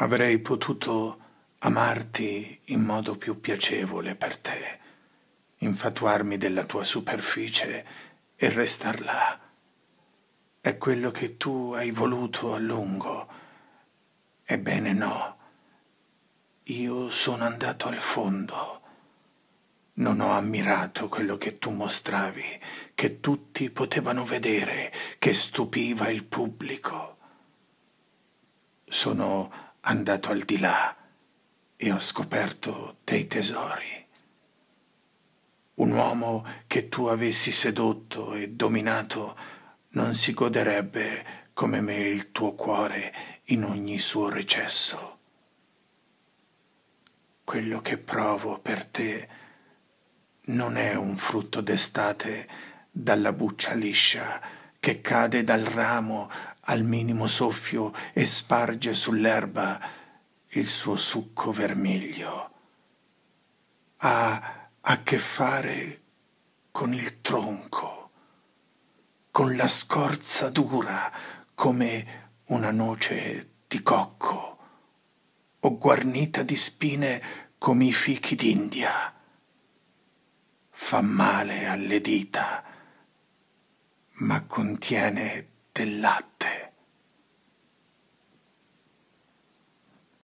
Avrei potuto amarti in modo più piacevole per te, infatuarmi della tua superficie e restar là. È quello che tu hai voluto a lungo. Ebbene no, io sono andato al fondo. Non ho ammirato quello che tu mostravi, che tutti potevano vedere, che stupiva il pubblico. Sono andato al di là e ho scoperto dei tesori. Un uomo che tu avessi sedotto e dominato non si goderebbe come me il tuo cuore in ogni suo recesso. Quello che provo per te non è un frutto d'estate dalla buccia liscia che cade dal ramo al minimo soffio e sparge sull'erba il suo succo vermiglio. Ha a che fare con il tronco, con la scorza dura come una noce di cocco o guarnita di spine come i fichi d'India fa male alle dita, ma contiene del latte